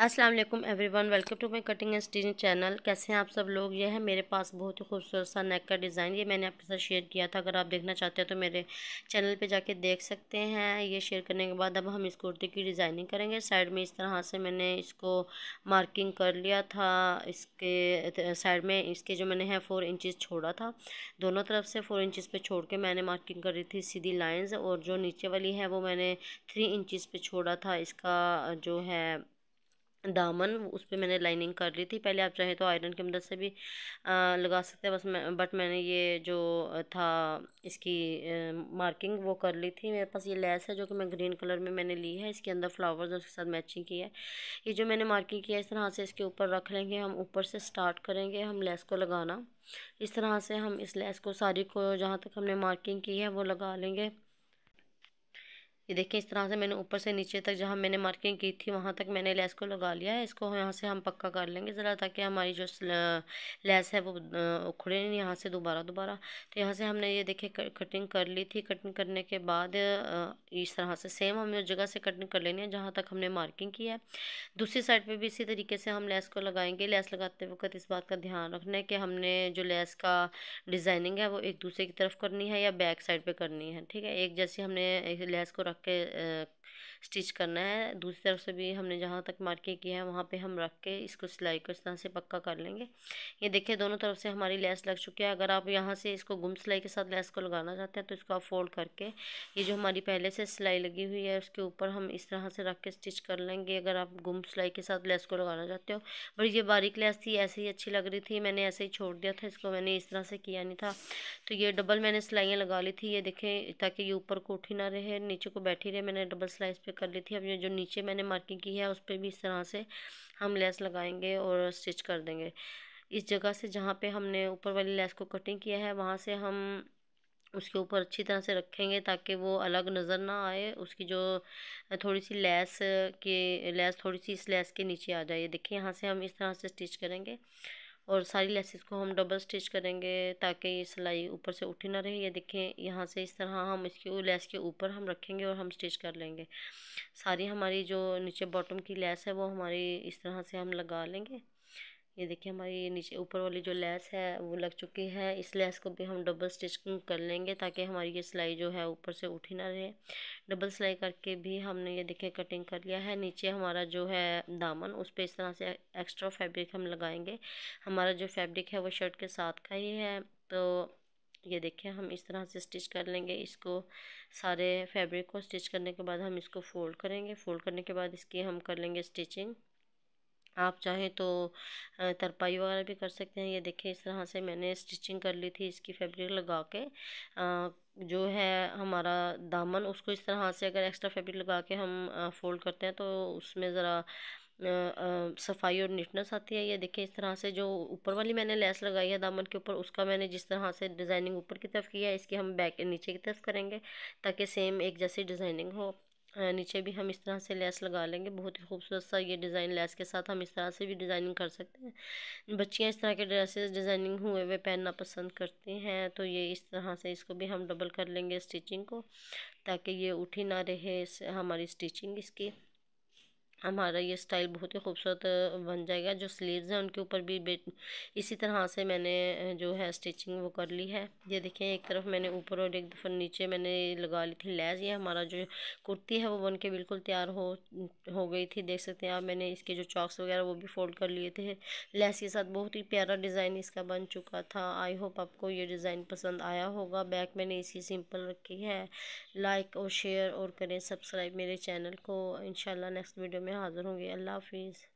अस्सलाम वालेकुम everyone, welcome to my cutting and stitching channel. कैसे हैं आप सब लोग? ये है मेरे पास बहुत ही खूबसूरत सा नेक का डिज़ाइन ये मैंने आपके साथ शेयर किया था। अगर आप देखना चाहते हैं तो मेरे चैनल पे जाके देख सकते हैं। ये शेयर करने के बाद अब हम इस कुर्ती की डिज़ाइनिंग करेंगे। साइड में इस तरह से मैंने इसको मार्किंग कर लिया था। इसके साइड में इसके जो मैंने है फ़ोर इंचज़ छोड़ा था। दोनों तरफ़ से फ़ोर इंचज़ पर छोड़ के मैंने मार्किंग कर थी सीधी लाइन्स और जो नीचे वाली है वो मैंने थ्री इंचज़ पर छोड़ा था। इसका जो है दामन उस पर मैंने लाइनिंग कर ली थी। पहले आप चाहें तो आयरन की मदद से भी आ, लगा सकते हैं बस मैं बट मैंने ये जो था इसकी मार्किंग वो कर ली थी। मेरे पास ये लेस है जो कि मैं ग्रीन कलर में मैंने ली है। इसके अंदर फ्लावर्स और उसके साथ मैचिंग की है। ये जो मैंने मार्किंग किया इस तरह से इसके ऊपर रख लेंगे। हम ऊपर से स्टार्ट करेंगे हम लेस को लगाना। इस तरह से हम इस लेस को सारी को जहाँ तक हमने मार्किंग की है वो लगा लेंगे। ये देखिए इस तरह से मैंने ऊपर से नीचे तक जहाँ मैंने मार्किंग की थी, वहाँ तक मैंने लेस को लगा लिया है। इसको यहाँ से हम पक्का कर लेंगे ज़रा ताकि हमारी जो लेस है वो उखड़े नहीं, यहाँ से दोबारा दोबारा। तो यहाँ से हमने ये देखिए कटिंग कर ली थी। कटिंग करने के बाद इस तरह से सेम हमें उस जगह से कटिंग कर लेनी है जहाँ तक हमने मार्किंग की है। दूसरी साइड पर भी इसी तरीके से हम लेस को लगाएँगे। लेस लगाते वक्त इस बात का ध्यान रखना है कि हमने जो लेस का डिज़ाइनिंग है वो एक दूसरे की तरफ़ करनी है या बैक साइड पर करनी है, ठीक है? एक जैसे हमने लेस को रख के स्टिच करना है। दूसरी तरफ़ से भी हमने जहाँ तक मार्किंग की है, वहाँ पे हम रख के इसको सिलाई को इस तरह से पक्का कर लेंगे। ये देखिए, दोनों तरफ़ से हमारी लेस लग चुकी है। अगर आप यहाँ से इसको गुम सिलाई के साथ लेस को लगाना चाहते हैं तो इसको आप फोल्ड करके, ये जो हमारी पहले से सिलाई लगी हुई है, उसके ऊपर हम इस तरह से रख के स्टिच कर लेंगे। अगर आप गुम सिलाई के साथ लेस को लगाना चाहते हो। और ये बारीक लेस थी, ऐसे ही अच्छी लग रही थी। मैंने ऐसे ही छोड़ दिया था, इसको मैंने इस तरह से किया नहीं था। तो ये डबल मैंने सिलाइयाँ लगा ली थी। ये देखें, ताकि ये ऊपर को उठी ना रहे, नीचे को बैठी रहे, मैंने डबल स्लाइस पे कर ली थी। अब ये जो नीचे मैंने मार्किंग की है, उस पर भी इस तरह से हम लेस लगाएँगे और स्टिच कर देंगे। इस जगह से जहाँ पे हमने ऊपर वाली लेस को कटिंग किया है, वहाँ से हम उसके ऊपर अच्छी तरह से रखेंगे ताकि वो अलग नज़र ना आए, उसकी जो थोड़ी सी लेस के लेस थोड़ी सी इस लेस के नीचे आ जाए। देखिए, यहाँ से हम इस तरह से स्टिच करेंगे। और सारी लेसेस को हम डबल स्टिच करेंगे ताकि ये सिलाई ऊपर से उठी ना रहे। ये देखें यहाँ से इस तरह हम इसके लेस के ऊपर हम रखेंगे और हम स्टिच कर लेंगे। सारी हमारी जो नीचे बॉटम की लेस है, वो हमारी इस तरह से हम लगा लेंगे। ये देखिए हमारी नीचे ऊपर वाली जो लेस है, वो लग चुकी है। इस लेस को भी हम डबल स्टिच कर लेंगे ताकि हमारी ये सिलाई जो है ऊपर से उठी ना रहे। डबल सिलाई करके भी हमने ये देखिए कटिंग कर लिया है। नीचे हमारा जो है दामन, उस पर इस तरह से एक्स्ट्रा फैब्रिक हम लगाएँगे। हमारा जो फैब्रिक है, वो शर्ट के साथ का ही है। तो ये देखिए हम इस तरह से स्टिच कर लेंगे। इसको सारे फैब्रिक को स्टिच करने के बाद हम इसको फोल्ड करेंगे। फोल्ड करने के बाद इसकी हम कर लेंगे स्टिचिंग आप चाहें तो तरपाई वगैरह भी कर सकते हैं। ये देखिए, इस तरह से मैंने स्टिचिंग कर ली थी इसकी फैब्रिक लगा के। जो है हमारा दामन, उसको इस तरह से अगर एक्स्ट्रा फैब्रिक लगा के हम फोल्ड करते हैं तो उसमें ज़रा सफ़ाई और नीटनेस आती है। ये देखिए, इस तरह से जो ऊपर वाली मैंने लेस लगाई है दामन के ऊपर, उसका मैंने जिस तरह से डिज़ाइनिंग ऊपर की तरफ़ किया है, इसकी हम बैक, नीचे की तरफ़ करेंगे, ताकि सेम एक जैसी डिज़ाइनिंग हो। नीचे भी हम इस तरह से लेस लगा लेंगे। बहुत ही खूबसूरत सा ये डिज़ाइन लेस के साथ हम इस तरह से भी डिज़ाइनिंग कर सकते हैं। बच्चियाँ इस तरह के ड्रेसेस, डिज़ाइनिंग हुए हुए पहनना पसंद करती हैं तो ये इस तरह से इसको भी हम डबल कर लेंगे स्टिचिंग को, ताकि ये उठी ना रहे हमारी स्टिचिंग इसकी। हमारा ये स्टाइल बहुत ही खूबसूरत बन जाएगा, जो स्लीव्स हैं उनके ऊपर भी इसी तरह से मैंने जो है स्टिचिंग वो कर ली है। ये देखें एक तरफ़ मैंने ऊपर और एक दफ़ा नीचे मैंने लगा ली थी लेस। ये हमारा जो कुर्ती है वो बन के बिल्कुल तैयार हो हो गई थी, देख सकते हैं आप। मैंने इसके जो चॉक्स वगैरह वो भी फोल्ड कर लिए थे। लेस के साथ बहुत ही प्यारा डिज़ाइन इसका बन चुका था। आई होप आपको ये डिज़ाइन पसंद आया होगा। बैक मैंने इसी सिंपल रखी है। लाइक और शेयर और करें सब्सक्राइब मेरे चैनल को। इन नेक्स्ट वीडियो में में हाज़िर होंगे। अल्लाह हाफिज़।